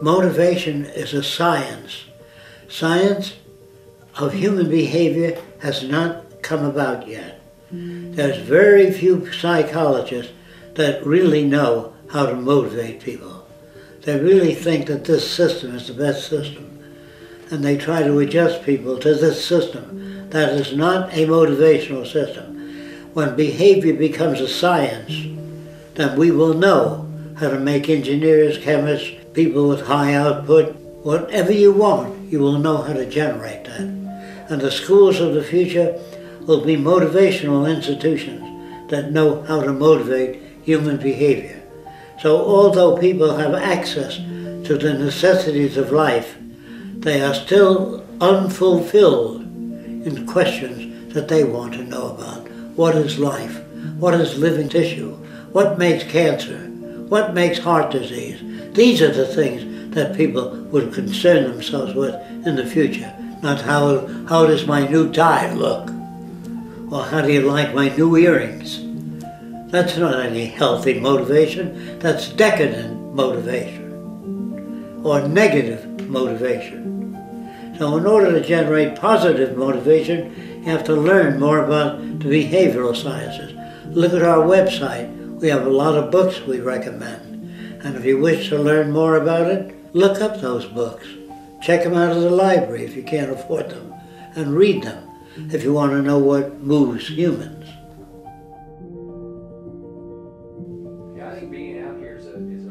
Motivation is a science. Science of human behavior has not come about yet. Hmm. There's very few psychologists that really know how to motivate people. They really think that this system is the best system. And they try to adjust people to this system. That is not a motivational system. When behavior becomes a science, then we will know how to make engineers, chemists, people with high output, whatever you want, you will know how to generate that. And the schools of the future will be motivational institutions that know how to motivate human behavior. So although people have access to the necessities of life, they are still unfulfilled in questions that they want to know about. What is life? What is living tissue? What makes cancer? What makes heart disease? These are the things that people would concern themselves with in the future, not how, how does my new tie look? Or how do you like my new earrings? That's not any healthy motivation, that's decadent motivation or negative motivation. So in order to generate positive motivation, you have to learn more about the behavioral sciences. Look at our website. We have a lot of books we recommend. And if you wish to learn more about it, look up those books. Check them out of the library if you can't afford them, and read them if you want to know what moves humans. Yeah, I think being out here is a, is a